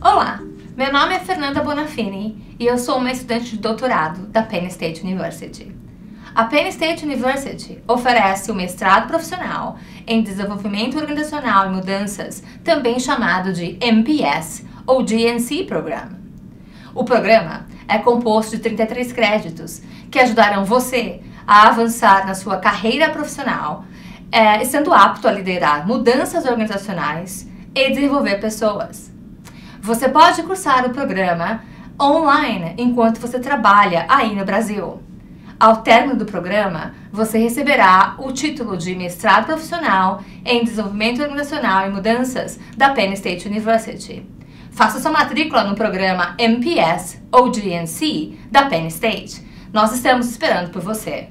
Olá, meu nome é Fernanda Bonafini e eu sou uma estudante de doutorado da Penn State University. A Penn State University oferece o mestrado profissional em desenvolvimento organizacional e mudanças, também chamado de MPS ou GNC Program. O programa é composto de 33 créditos que ajudarão você a avançar na sua carreira profissional, é, estando apto a liderar mudanças organizacionais e desenvolver pessoas. Você pode cursar o programa online enquanto você trabalha aí no Brasil. Ao término do programa, você receberá o título de mestrado profissional em desenvolvimento organizacional e mudanças da Penn State University. Faça sua matrícula no programa MPS ou GNC da Penn State. Nós estamos esperando por você.